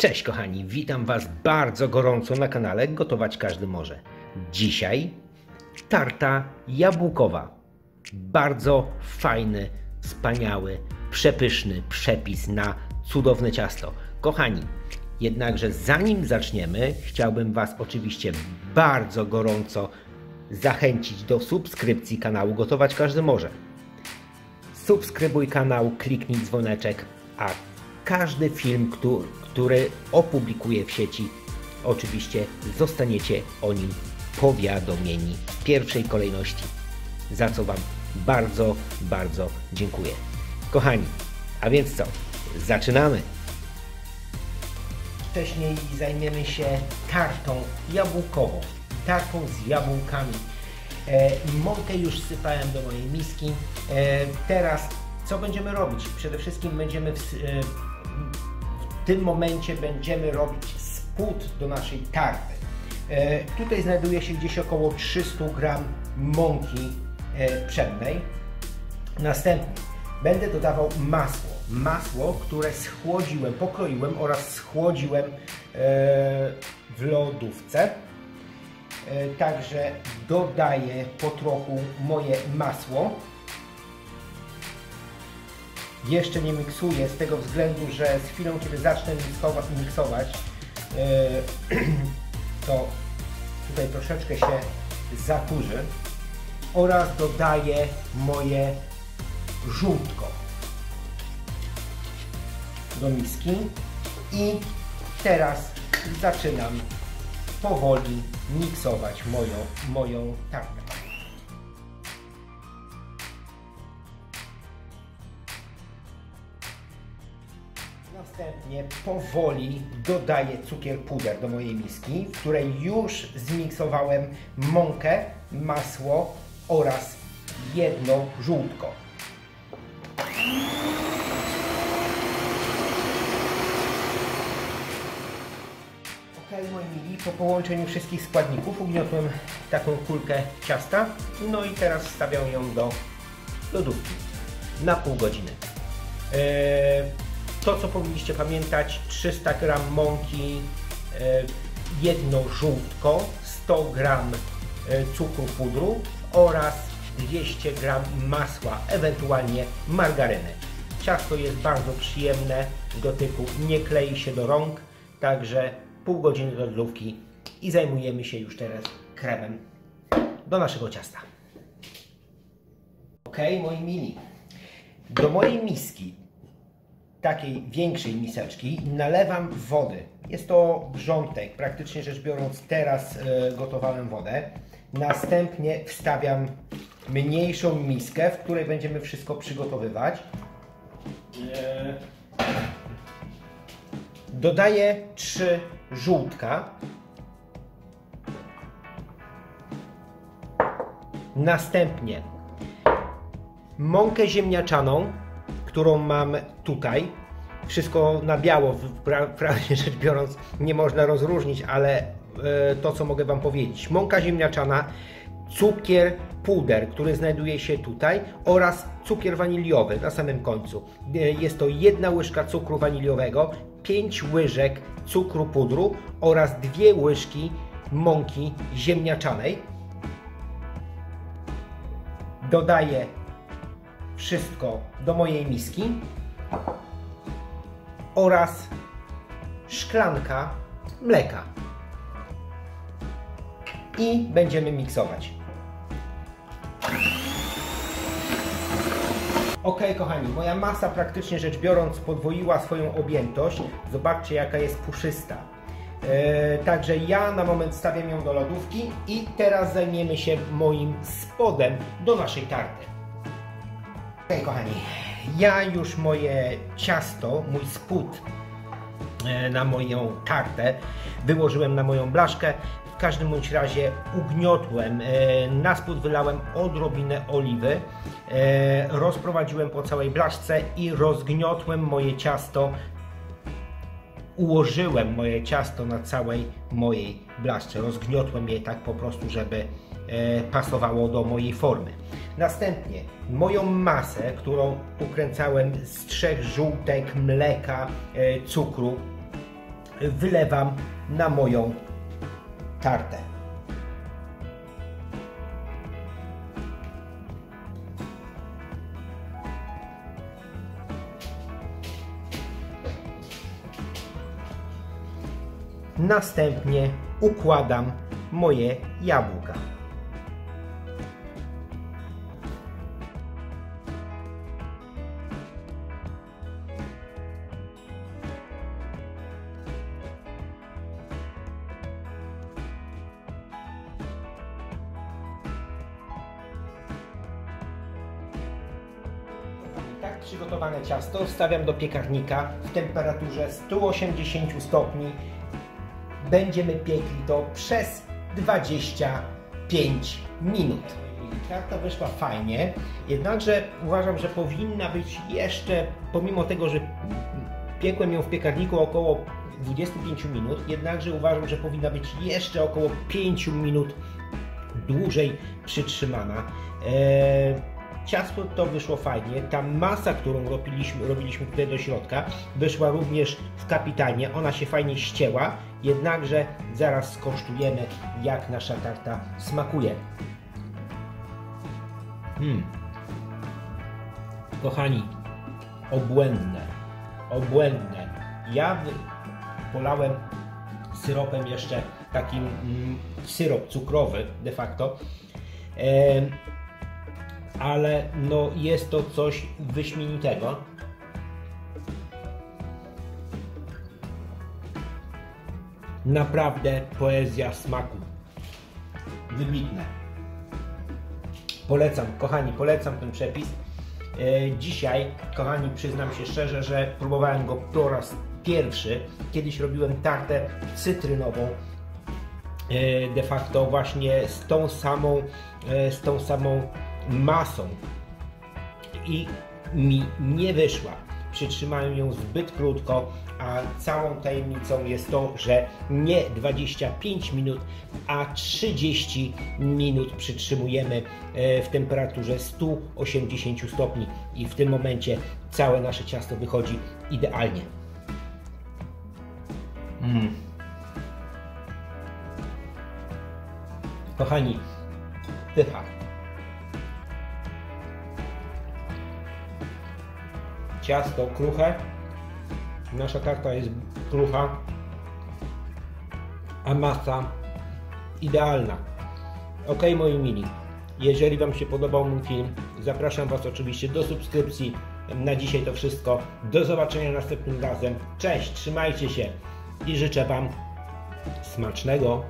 Cześć kochani, witam Was bardzo gorąco na kanale Gotować Każdy Może. Dzisiaj tarta jabłkowa. Bardzo fajny, wspaniały, przepyszny przepis na cudowne ciasto. Kochani, jednakże zanim zaczniemy, chciałbym Was oczywiście bardzo gorąco zachęcić do subskrypcji kanału Gotować Każdy Może. Subskrybuj kanał, kliknij dzwoneczek, a każdy film, który, który opublikuję w sieci, oczywiście zostaniecie o nim powiadomieni w pierwszej kolejności, za co Wam bardzo, bardzo dziękuję. Kochani, a więc co? Zaczynamy! Wcześniej zajmiemy się tartą jabłkową, tartą z jabłkami. E, mąkę już sypałem do mojej miski. E, teraz co będziemy robić? Przede wszystkim będziemy w, e, w tym momencie będziemy robić spód do naszej tarty. E, tutaj znajduje się gdzieś około 300 gram mąki e, pszennej. Następnie będę dodawał masło. Masło, które schłodziłem, pokroiłem oraz schłodziłem e, w lodówce. Także dodaję po trochu moje masło. Jeszcze nie miksuję z tego względu, że z chwilą, kiedy zacznę miksować, miksować to tutaj troszeczkę się zakurzy oraz dodaję moje żółtko do miski i teraz zaczynam powoli miksować moją, moją tartę. Powoli dodaję cukier puder do mojej miski, w której już zmiksowałem mąkę, masło oraz jedno żółtko. Ok, moi mili, po połączeniu wszystkich składników ugniotłem taką kulkę ciasta, no i teraz wstawiam ją do lodówki na pół godziny. Eee, to, co powinniście pamiętać, 300 g mąki, e, jedno żółtko, 100 g e, cukru pudru oraz 200 g masła, ewentualnie margaryny. Ciasto jest bardzo przyjemne w dotyku, nie klei się do rąk, także pół godziny do lodówki i zajmujemy się już teraz kremem do naszego ciasta. Ok, moi mili, do mojej miski takiej większej miseczki nalewam wody. Jest to wrzątek, praktycznie rzecz biorąc teraz e, gotowałem wodę. Następnie wstawiam mniejszą miskę, w której będziemy wszystko przygotowywać. Dodaję trzy żółtka. Następnie mąkę ziemniaczaną którą mam tutaj. Wszystko na biało, prawdzie rzecz biorąc, nie można rozróżnić, ale e, to, co mogę Wam powiedzieć. Mąka ziemniaczana, cukier puder, który znajduje się tutaj oraz cukier waniliowy na samym końcu. E, jest to jedna łyżka cukru waniliowego, 5 łyżek cukru pudru oraz dwie łyżki mąki ziemniaczanej. Dodaję wszystko do mojej miski oraz szklanka mleka. I będziemy miksować. Ok, kochani, moja masa praktycznie rzecz biorąc podwoiła swoją objętość. Zobaczcie, jaka jest puszysta. E, także ja na moment stawiam ją do lodówki i teraz zajmiemy się moim spodem do naszej tarty. Ok, kochani, ja już moje ciasto, mój spód e, na moją tartę wyłożyłem na moją blaszkę. W każdym bądź razie ugniotłem, e, na spód wylałem odrobinę oliwy, e, rozprowadziłem po całej blaszce i rozgniotłem moje ciasto ułożyłem moje ciasto na całej mojej blaszce. Rozgniotłem je tak po prostu, żeby pasowało do mojej formy. Następnie moją masę, którą ukręcałem z trzech żółtek, mleka, e, cukru, wylewam na moją tartę. Następnie układam moje jabłka. Przygotowane ciasto wstawiam do piekarnika w temperaturze 180 stopni. Będziemy piekli to przez 25 minut. Tarta wyszła fajnie, jednakże uważam, że powinna być jeszcze, pomimo tego, że piekłem ją w piekarniku około 25 minut, jednakże uważam, że powinna być jeszcze około 5 minut dłużej przytrzymana. Eee, ciasto to wyszło fajnie. Ta masa, którą robiliśmy, robiliśmy tutaj do środka, wyszła również w kapitanie. Ona się fajnie ścięła, jednakże zaraz skosztujemy, jak nasza tarta smakuje. Hmm. Kochani, obłędne, obłędne. Ja polałem syropem jeszcze takim mm, syrop cukrowy de facto. Ale no jest to coś wyśmienitego. Naprawdę poezja smaku. Wybitne. Polecam, kochani, polecam ten przepis. E, Dzisiaj, kochani, przyznam się szczerze, że próbowałem go po raz pierwszy. Kiedyś robiłem tartę cytrynową, e, de facto właśnie z tą samą, e, z tą samą masą i mi nie wyszła. Przytrzymałem ją zbyt krótko, a całą tajemnicą jest to, że nie 25 minut, a 30 minut przytrzymujemy e, w temperaturze 180 stopni i w tym momencie całe nasze ciasto wychodzi idealnie. Mm. Kochani, pycha. Ciasto kruche. Nasza tarta jest krucha, a masa idealna. Ok, moi mili. Jeżeli Wam się podobał mój film, zapraszam Was oczywiście do subskrypcji. Na dzisiaj to wszystko. Do zobaczenia następnym razem. Cześć, trzymajcie się i życzę Wam smacznego